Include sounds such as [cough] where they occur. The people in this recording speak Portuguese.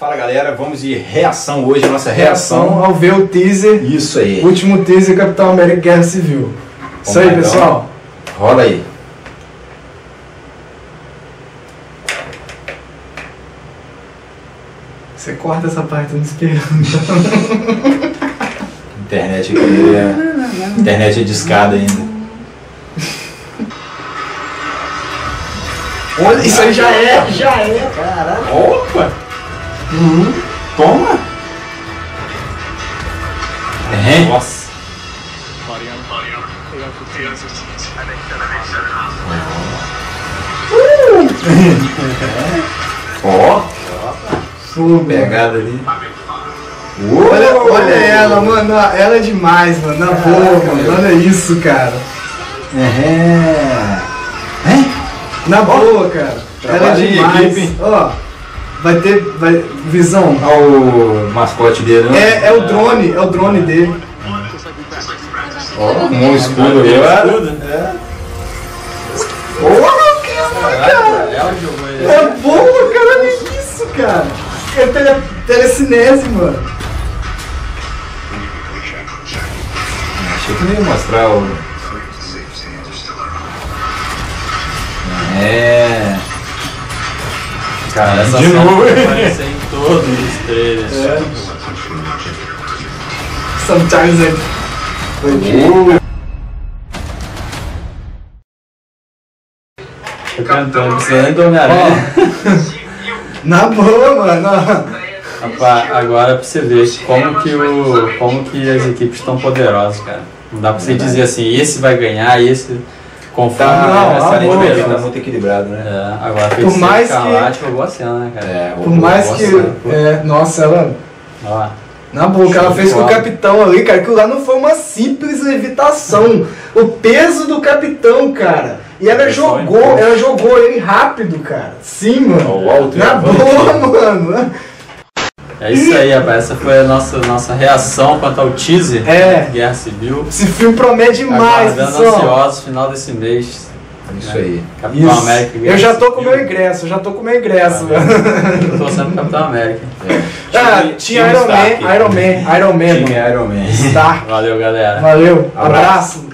Fala galera, vamos de reação hoje, a nossa Reação reação. ao ver o teaser, Isso aí. último teaser Capitão América Guerra Civil. Isso aí, Vamos lá, pessoal. Rola aí. Você corta essa parte, não esperando. [laughs] Internet aqui é. Internet é discada ainda. Olha, isso aí já é, já é. Opa! Toma! É. Nossa. Ó, mano. pegada ali. Olha, olha ela, mano. Ela é demais, mano. Na boa, mano. Olha isso, cara. É. Na boa, cara. Ela é demais. Ó, vai ter. Vai, visão. Olha o mascote dele, né? É, é o drone, é o drone dele. Ó, um escudo agora. É. Porra, cara. Ela jogou ele. É boa, cara. Olha isso, cara. É tele, telecinese, mano. Achei que não ia mostrar o. Cara, essa De novo. vai aparecer em todos os trailers. É. Sometimes I... Tô cantando, precisa nem do Homem-Aranha. Na boa, mano. Rapaz, agora pra você ver como que, o, como que as equipes estão poderosas, cara. Não dá pra você dizer assim, esse vai ganhar, esse conforme Tá, não, essa diferença. tá muito equilibrado, né? É, agora a feiticeira mais que- Escarlate roubou a cena, né, cara? É, Por mais boa que. cena. É, nossa, ela. Ó, Na boa, que ela fez com o capitão ali, cara, aquilo lá não foi uma simples levitação. O peso do capitão, cara. E ela jogou, ela jogou ele rápido, cara. Sim, mano. O alto Na boa, mano. É isso aí, rapaz. Essa foi a nossa, nossa reação quanto ao teaser É. de Guerra Civil. Esse filme promete demais, Aguardando pessoal. ansiosos, final desse mês. Isso aí. Capitão Isso. América. Guerra Eu já tô com o Civil. meu ingresso, eu já tô com o meu ingresso, Ah. Eu tô pro Capitão América. Ah, Time- tinha time Iron. Man, Iron Man, Iron Man, mano. Iron Man. Stark. Valeu, galera. Valeu, Abraço. abraço.